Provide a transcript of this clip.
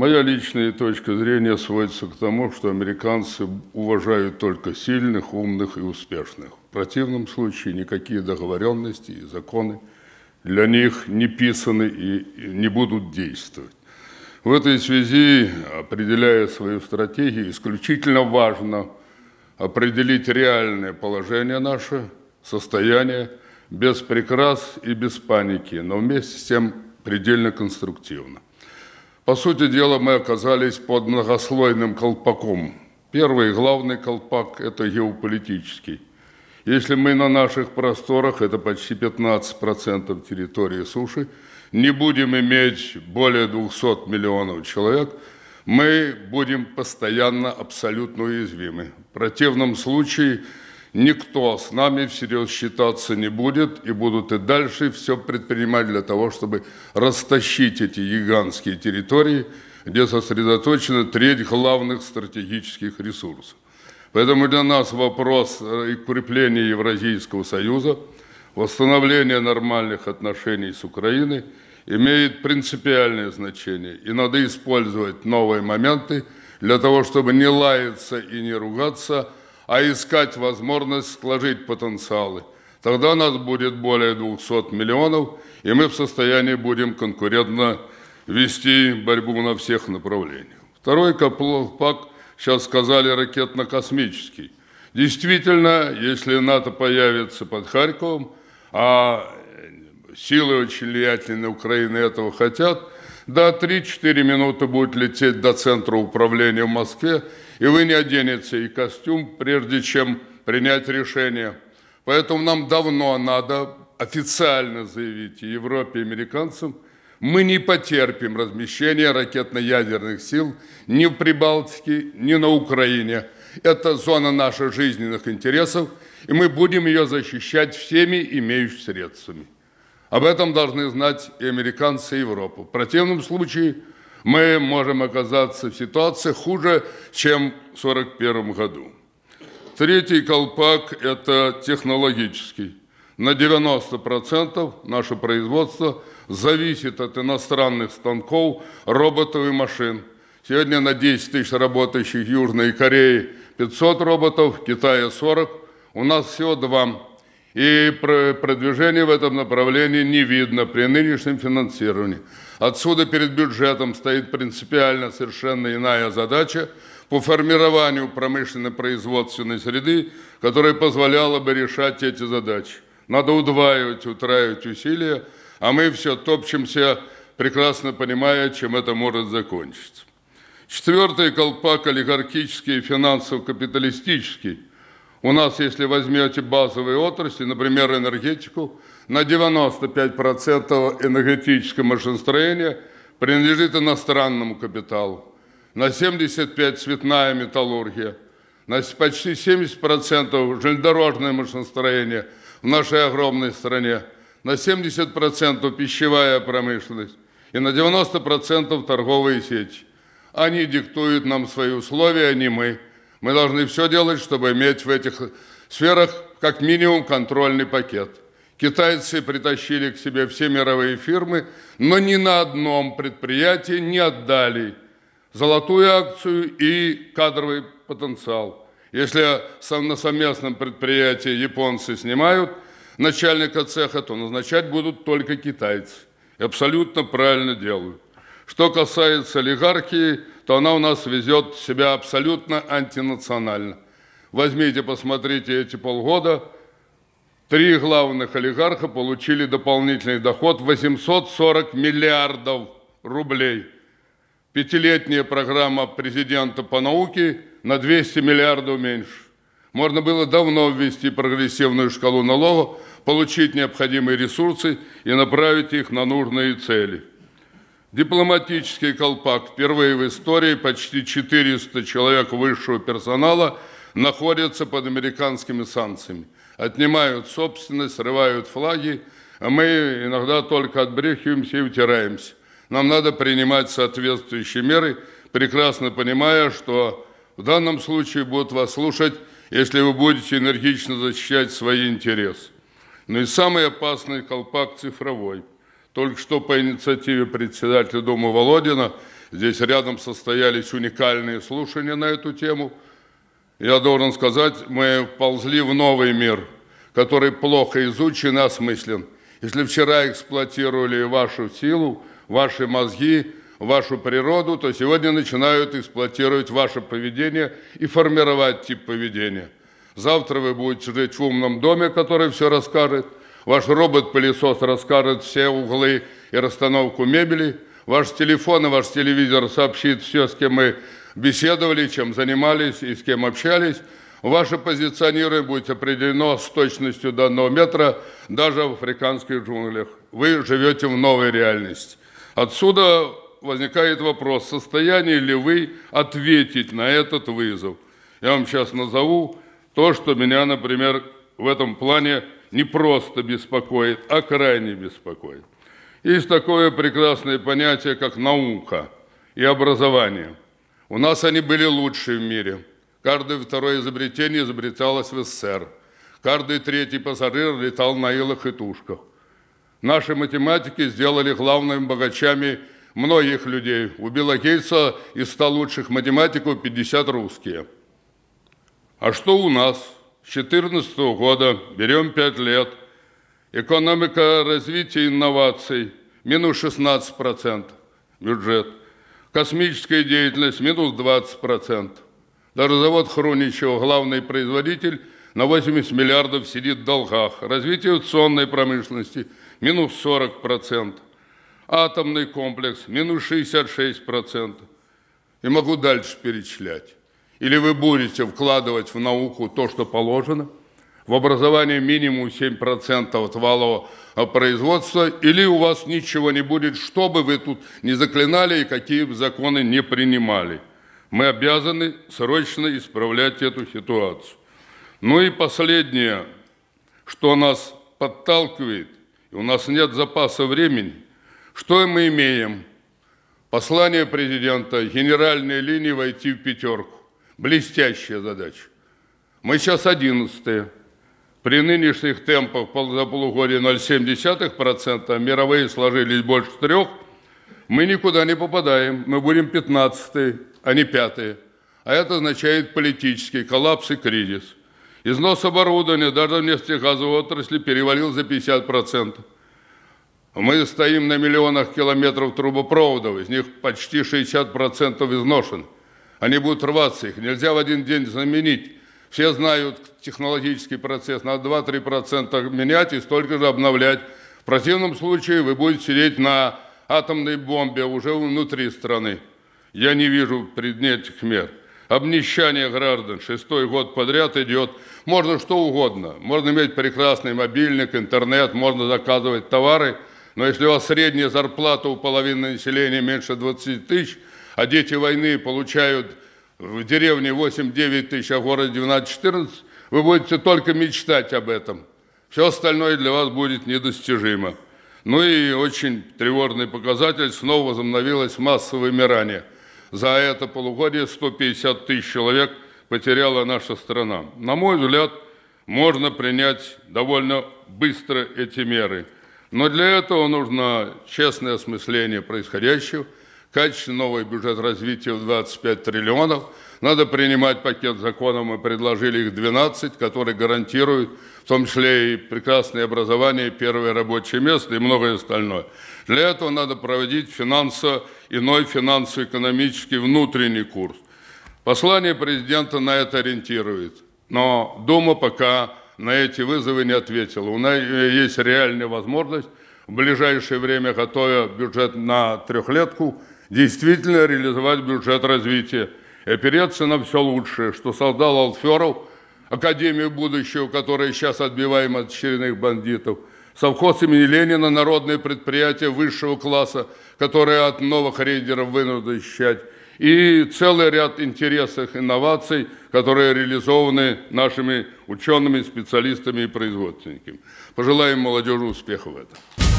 Моя личная точка зрения сводится к тому, что американцы уважают только сильных, умных и успешных. В противном случае никакие договоренности и законы для них не писаны и не будут действовать. В этой связи, определяя свою стратегию, исключительно важно определить реальное положение наше, состояние, без прикрас и без паники, но вместе с тем предельно конструктивно. По сути дела, мы оказались под многослойным колпаком. Первый главный колпак – это геополитический. Если мы на наших просторах, это почти 15% территории суши, не будем иметь более 200 миллионов человек, мы будем постоянно абсолютно уязвимы. В противном случае – никто с нами всерьез считаться не будет и будут и дальше все предпринимать для того, чтобы растащить эти гигантские территории, где сосредоточена треть главных стратегических ресурсов. Поэтому для нас вопрос укрепления Евразийского союза, восстановления нормальных отношений с Украиной имеет принципиальное значение. И надо использовать новые моменты для того, чтобы не лаяться и не ругаться – а искать возможность сложить потенциалы. Тогда нас будет более 200 миллионов, и мы в состоянии будем конкурентно вести борьбу на всех направлениях. Второй колпак, сейчас сказали, ракетно-космический. Действительно, если НАТО появится под Харьковом, а силы очень влиятельные Украины этого хотят, да, 3-4 минуты будет лететь до центра управления в Москве, и вы не оденете и костюм, прежде чем принять решение. Поэтому нам давно надо официально заявить Европе, и американцам, мы не потерпим размещения ракетно-ядерных сил ни в Прибалтике, ни на Украине. Это зона наших жизненных интересов, и мы будем ее защищать всеми имеющими средствами. Об этом должны знать и американцы, и Европа. В противном случае – мы можем оказаться в ситуации хуже, чем в 1941 году. Третий колпак – это технологический. На 90% наше производство зависит от иностранных станков, роботов и машин. Сегодня на 10 тысяч работающих в Южной Корее 500 роботов, в Китае 40, у нас всего два. И продвижение в этом направлении не видно при нынешнем финансировании. Отсюда перед бюджетом стоит принципиально совершенно иная задача по формированию промышленно-производственной среды, которая позволяла бы решать эти задачи. Надо удваивать, утраивать усилия, а мы все топчемся, прекрасно понимая, чем это может закончиться. Четвертый колпак – олигархический и финансово-капиталистический. У нас, если возьмете базовые отрасли, например, энергетику – на 95% энергетическое машиностроение принадлежит иностранному капиталу, на 75% цветная металлургия, на почти 70% железнодорожное машиностроение в нашей огромной стране, на 70% пищевая промышленность и на 90% торговые сети. Они диктуют нам свои условия, а не мы. Мы должны все делать, чтобы иметь в этих сферах как минимум контрольный пакет. Китайцы притащили к себе все мировые фирмы, но ни на одном предприятии не отдали золотую акцию и кадровый потенциал. Если на совместном предприятии японцы снимают начальника цеха, то назначать будут только китайцы. И абсолютно правильно делают. Что касается олигархии, то она у нас везет себя абсолютно антинационально. Возьмите, посмотрите эти полгода – Три главных олигарха получили дополнительный доход 840 миллиардов рублей. Пятилетняя программа президента по науке на 200 миллиардов меньше. Можно было давно ввести прогрессивную шкалу налогов, получить необходимые ресурсы и направить их на нужные цели. Дипломатический колпак. Впервые в истории почти 400 человек высшего персонала находятся под американскими санкциями отнимают собственность, срывают флаги, а мы иногда только отбрехиваемся и утираемся. Нам надо принимать соответствующие меры, прекрасно понимая, что в данном случае будут вас слушать, если вы будете энергично защищать свои интересы. Но ну и самый опасный колпак цифровой. Только что по инициативе председателя Думы Володина Здесь рядом состоялись уникальные слушания на эту тему. Я должен сказать, мы ползли в новый мир, который плохо изучен и осмыслен. Если вчера эксплуатировали вашу силу, ваши мозги, вашу природу, то сегодня начинают эксплуатировать ваше поведение и формировать тип поведения. Завтра вы будете жить в умном доме, который все расскажет. Ваш робот-пылесос расскажет все углы и расстановку мебели. Ваш телефон и ваш телевизор сообщит все, с кем мы беседовали, чем занимались и с кем общались. Ваше позиционирование будет определено с точностью до одного метра даже в африканских джунглях. Вы живете в новой реальности. Отсюда возникает вопрос, в состоянии ли вы ответить на этот вызов. Я вам сейчас назову то, что меня, например, в этом плане не просто беспокоит, а крайне беспокоит. Есть такое прекрасное понятие, как наука и образование. У нас они были лучшие в мире. Каждое второе изобретение изобреталось в СССР. Каждый третий пассажир летал на илах и тушках. Наши математики сделали главными богачами многих людей. У Билла Гейтса из 100 лучших математиков 50 русские. А что у нас? С 2014 года берем 5 лет. Экономика развития инноваций минус 16% бюджет. Космическая деятельность минус 20%. Даже завод Хруничева, главный производитель, на 80 миллиардов сидит в долгах. Развитие авиационной промышленности минус 40% атомный комплекс минус 66%. И могу дальше перечислять. Или вы будете вкладывать в науку то, что положено, в образование минимум 7% от валового производства, или у вас ничего не будет, что бы вы тут не заклинали и какие бы законы не принимали. Мы обязаны срочно исправлять эту ситуацию. Ну и последнее, что нас подталкивает, и у нас нет запаса времени – что мы имеем? Послание президента, генеральные линии войти в пятерку. Блестящая задача. Мы сейчас одиннадцатые. При нынешних темпах за полугодие 0,7%, а мировые сложились больше трех, мы никуда не попадаем. Мы будем 15 а не пятые. А это означает политический коллапс и кризис. Износ оборудования даже в нефтегазовой отрасли перевалил за 50%. Мы стоим на миллионах километров трубопроводов, из них почти 60% изношен. Они будут рваться, их нельзя в один день заменить. Все знают технологический процесс, надо 2-3% менять и столько же обновлять. В противном случае вы будете сидеть на атомной бомбе уже внутри страны. Я не вижу предметных мер. Обнищание граждан шестой год подряд идет. Можно что угодно. Можно иметь прекрасный мобильник, интернет, можно заказывать товары – но если у вас средняя зарплата у половины населения меньше 20 тысяч, а дети войны получают в деревне 8-9 тысяч, а в городе 12-14, вы будете только мечтать об этом. Все остальное для вас будет недостижимо. Ну и очень тревожный показатель, снова возобновилось массовое вымирание. За это полугодие 150 тысяч человек потеряла наша страна. На мой взгляд, можно принять довольно быстро эти меры – но для этого нужно честное осмысление происходящего, качественный новый бюджет развития в 25 триллионов. Надо принимать пакет законов, мы предложили их 12, которые гарантируют в том числе и прекрасное образование, первое рабочее место и многое остальное. Для этого надо проводить финансово, иной финансово-экономический внутренний курс. Послание президента на это ориентирует. Но Дума пока на эти вызовы не ответила. У нас есть реальная возможность. В ближайшее время, готовя бюджет на трехлетку, действительно реализовать бюджет развития. И опереться на все лучшее, что создал Алферов, Академию будущего, которая сейчас отбиваем от очередных бандитов, совхоз имени Ленина, народные предприятия высшего класса, которые от новых рейдеров вынуждены защищать, и целый ряд интересных инноваций, которые реализованы нашими учеными, специалистами и производственниками. Пожелаем молодежи успехов в этом.